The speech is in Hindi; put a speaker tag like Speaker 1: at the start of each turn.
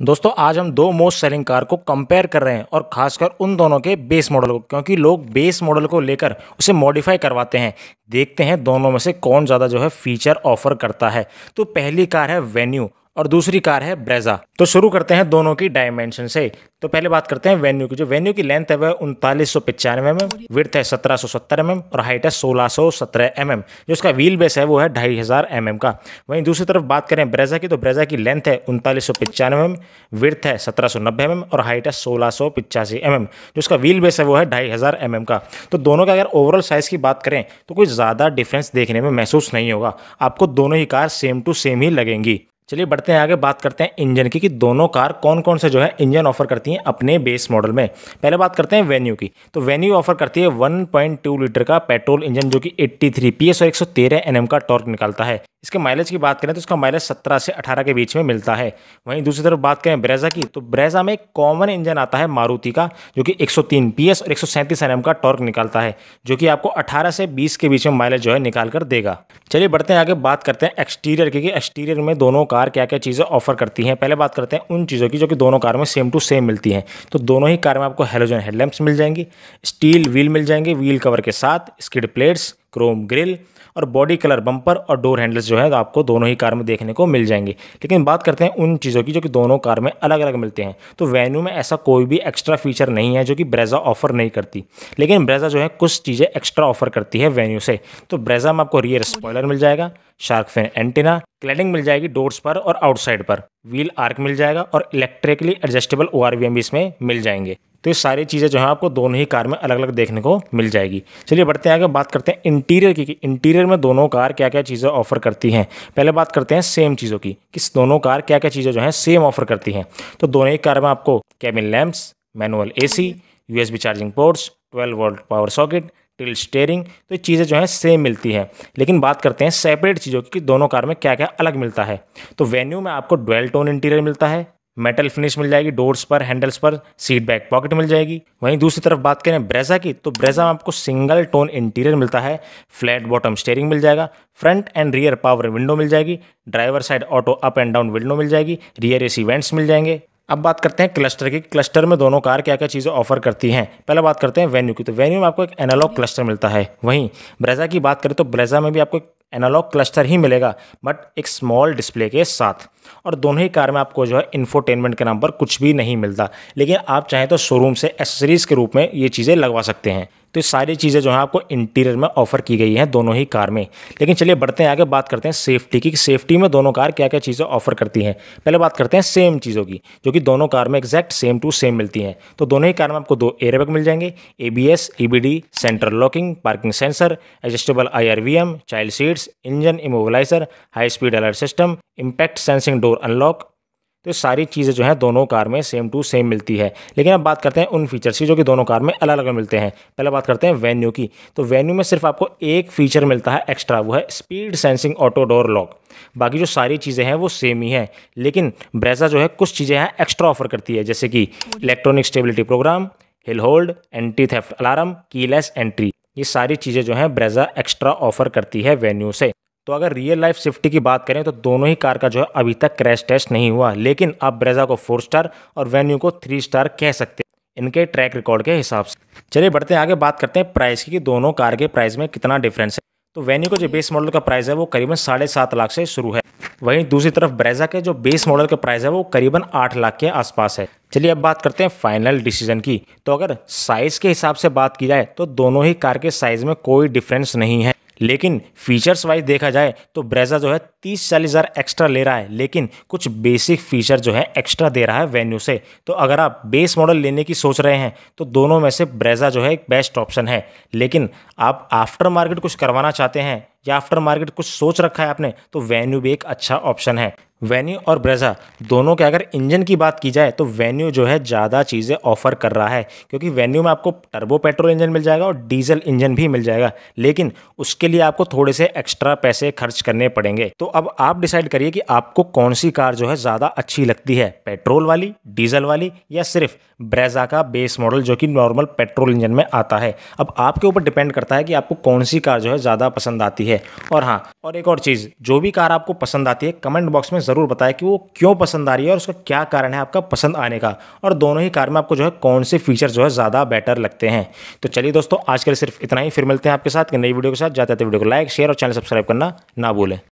Speaker 1: दोस्तों, आज हम दो मोस्ट सेलिंग कार को कंपेयर कर रहे हैं और खासकर उन दोनों के बेस मॉडल को, क्योंकि लोग बेस मॉडल को लेकर उसे मॉडिफाई करवाते हैं। देखते हैं दोनों में से कौन ज़्यादा जो है फीचर ऑफ़र करता है। तो पहली कार है वेन्यू और दूसरी कार है ब्रेजा तो शुरू करते हैं दोनों की डायमेंशन से। तो पहले बात करते हैं वेन्यू की। जो वेन्यू की लेंथ है वह उनतालीस सौ पचानवे एम एम विर्थ है सत्रह सौ सत्तर एम और हाइट है सोलह सौ सत्रह एम एम जो उसका व्हील बेस है वो है ढाई हज़ार एम एम का। वहीं दूसरी तरफ़ बात करें ब्रेजा की तो ब्रेजा की लेंथ है उनतालीस सौ पचानवे एम विर्थ है सत्रह सौ नब्बे एम और हाइट है सोलह सौ पिचासी एम एम जो उसका व्हील बेस है वो है ढाई हज़ार एम का। तो दोनों का अगर ओवरऑल साइज़ की बात करें तो कोई ज़्यादा डिफरेंस देखने में महसूस नहीं होगा। आपको दोनों ही कार सेम टू सेम ही लगेंगी। चलिए बढ़ते हैं आगे, बात करते हैं इंजन की कि दोनों कार कौन कौन से जो है इंजन ऑफ़र करती हैं अपने बेस मॉडल में। पहले बात करते हैं वेन्यू की। तो वेन्यू ऑफ़र करती है 1.2 लीटर का पेट्रोल इंजन जो कि 83 पीएस और 113 एनएम का टॉर्क निकालता है। इसके माइलेज की बात करें तो इसका माइलेज 17 से 18 के बीच में मिलता है। वहीं दूसरी तरफ़ बात करें ब्रेजा की तो ब्रेजा में एक कॉमन इंजन आता है मारुति का, जो कि 103 पीएस और 137 एनएम का टॉर्क निकालता है, जो कि आपको 18 से 20 के बीच में माइलेज जो है निकाल कर देगा। चलिए बढ़ते हैं, आगे बात करते हैं एक्सटीरियर की एक्सटीरियर में दोनों कार क्या क्या चीज़ें ऑफ़र करती हैं। पहले बात करते हैं उन चीज़ों की जो कि दोनों कार में सेम टू सेम मिलती हैं। तो दोनों ही कार में आपको हेलोजन हेडलैम्प्स मिल जाएँगी स्टील व्हील मिल जाएँगे व्हील कवर के साथ स्किड प्लेट्स क्रोम ग्रिल और बॉडी कलर बम्पर और डोर हैंडल्स जो है तो आपको दोनों ही कार में देखने को मिल जाएँगे। लेकिन बात करते हैं उन चीज़ों की जो कि दोनों कार में अलग अलग मिलते हैं। तो वेन्यू में ऐसा कोई भी एक्स्ट्रा फीचर नहीं है जो कि ब्रेजा ऑफ़र नहीं करती। लेकिन ब्रेजा जो है कुछ चीज़ें एक्स्ट्रा ऑफ़र करती है वेन्यू से। तो ब्रेजा में आपको रियर स्पॉयलर मिल जाएगा शार्क फ़ैन एंटीना क्लैडिंग मिल जाएगी डोर्स पर और आउटसाइड पर। व्हील आर्क मिल जाएगा और इलेक्ट्रिकली एडजस्टेबल ओआरवीएम भी इसमें मिल जाएँगे। तो ये सारी चीज़ें जो है आपको दोनों ही कार में अलग अलग देखने को मिल जाएगी। चलिए बढ़ते हैं, आगे बात करते हैं इंटीरियर की, कि इंटीरियर में दोनों कार क्या क्या चीज़ें ऑफ़र करती हैं। पहले बात करते हैं सेम चीज़ों की, कि दोनों कार क्या क्या चीज़ें जो हैं सेम ऑफ़र करती हैं। तो दोनों ही कार में आपको cabin lamps manual A C charging ports twelve volt power socket tilt steering तो ये चीज़ें जो हैं सेम मिलती हैं। लेकिन बात करते हैं सेपरेट चीज़ों की दोनों कार में क्या क्या अलग मिलता है। तो वेन्यू में आपको डुअल टोन इंटीरियर मिलता है मेटल फिनिश मिल जाएगी डोर्स पर हैंडल्स पर सीट बैक पॉकेट मिल जाएगी। वहीं दूसरी तरफ़ बात करें ब्रेजा की तो ब्रेजा में आपको सिंगल टोन इंटीरियर मिलता है फ्लैट बॉटम स्टेयरिंग मिल जाएगा front and rear power window मिल जाएगी driver side auto up and down window मिल जाएगी रियर एसी वेंट्स मिल जाएँगे। अब बात करते हैं क्लस्टर की क्लस्टर में दोनों कार क्या क्या चीज़ें ऑफ़र करती हैं। पहले बात करते हैं वेन्यू की तो वेन्यू में आपको एक एनालॉग क्लस्टर मिलता है। वहीं ब्रेजा की बात करें तो ब्रेजा में भी आपको एक एनालॉग क्लस्टर ही मिलेगा बट एक स्मॉल डिस्प्ले के साथ। और दोनों ही कार में आपको जो है इन्फोटेनमेंट के नाम पर कुछ भी नहीं मिलता। लेकिन आप चाहें तो शोरूम से एसेसरीज़ के रूप में ये चीज़ें लगवा सकते हैं। तो सारी चीज़ें जो है आपको इंटीरियर में ऑफ़र की गई हैं दोनों ही कार में। लेकिन चलिए बढ़ते हैं, आगे बात करते हैं सेफ्टी की सेफ्टी में दोनों कार क्या क्या चीज़ें ऑफ़र करती हैं। पहले बात करते हैं सेम चीज़ों की, जो कि दोनों कार में एग्जैक्ट सेम टू सेम मिलती हैं। तो दोनों ही कार में आपको दो एयरबैग मिल जाएँगे A B central locking parking sensor adjustable I child seats engine immobiliser high speed alert system impact sensing door unlock तो सारी चीज़ें जो है दोनों कार में सेम टू सेम मिलती है। लेकिन अब बात करते हैं उन फीचर्स की, जो कि दोनों कार में अलग अलग मिलते हैं। पहले बात करते हैं वेन्यू की। तो वेन्यू में सिर्फ़ आपको एक फीचर मिलता है एक्स्ट्रा वो है speed sensing auto door lock बाकी जो सारी चीज़ें हैं वो सेम ही हैं। लेकिन ब्रेजा जो है कुछ चीज़ें हैं एक्स्ट्रा ऑफ़र करती है, जैसे कि electronic stability program hill hold anti theft alarm keyless entry ये सारी चीज़ें जो हैं ब्रेजा एक्स्ट्रा ऑफ़र करती है वेन्यू से। तो अगर रियल लाइफ सेफ्टी की बात करें तो दोनों ही कार का जो है अभी तक क्रैश टेस्ट नहीं हुआ। लेकिन आप ब्रेजा को फोर स्टार और वेन्यू को थ्री स्टार कह सकते हैं इनके ट्रैक रिकॉर्ड के हिसाब से। चलिए बढ़ते हैं, आगे बात करते हैं प्राइस की, कि दोनों कार के प्राइस में कितना डिफरेंस है। तो वेन्यू का जो बेस मॉडल का प्राइस है, वो करीबन साढ़े सात लाख से शुरू है। वहीं दूसरी तरफ़ ब्रेजा के जो बेस मॉडल का प्राइस है, वो करीबन आठ लाख के आसपास है। चलिए अब बात करते हैं फाइनल डिसीज़न की। तो अगर साइज़ के हिसाब से बात की जाए तो दोनों ही कार के साइज़ में कोई डिफरेंस नहीं है। लेकिन फीचर्स वाइज देखा जाए तो ब्रेजा जो है तीस चालीस हज़ार एक्स्ट्रा ले रहा है, लेकिन कुछ बेसिक फीचर जो है एक्स्ट्रा दे रहा है वेन्यू से। तो अगर आप बेस मॉडल लेने की सोच रहे हैं तो दोनों में से ब्रेजा जो है एक बेस्ट ऑप्शन है। लेकिन आप आफ्टर मार्केट कुछ करवाना चाहते हैं या आफ्टर मार्केट कुछ सोच रखा है आपने तो वेन्यू भी एक अच्छा ऑप्शन है। वेन्यू और ब्रेजा दोनों के अगर इंजन की बात की जाए तो वेन्यू जो है ज़्यादा चीज़ें ऑफ़र कर रहा है, क्योंकि वेन्यू में आपको टर्बो पेट्रोल इंजन मिल जाएगा और डीजल इंजन भी मिल जाएगा, लेकिन उसके लिए आपको थोड़े से एक्स्ट्रा पैसे खर्च करने पड़ेंगे। तो अब आप डिसाइड करिए कि आपको कौन सी कार जो है ज़्यादा अच्छी लगती है पेट्रोल वाली डीजल वाली, या सिर्फ़ ब्रेजा का बेस मॉडल जो कि नॉर्मल पेट्रोल इंजन में आता है। अब आपके ऊपर डिपेंड करता है कि आपको कौन सी कार जो है ज़्यादा पसंद आती है। है। और हाँ और एक और चीज़, जो भी कार आपको पसंद आती है, कमेंट बॉक्स में ज़रूर बताएँ कि वो क्यों पसंद आ रही है और उसका क्या कारण है आपका पसंद आने का। और दोनों ही कार में आपको जो है कौन से फीचर जो है, ज़्यादा बेटर लगते हैं। तो चलिए दोस्तों, आज के लिए सिर्फ़ इतना ही। फिर मिलते हैं आपके साथ नई वीडियो के साथ। जाते वीडियो को लाइक, शेयर और चैनल सब्सक्राइब करना ना भूलें।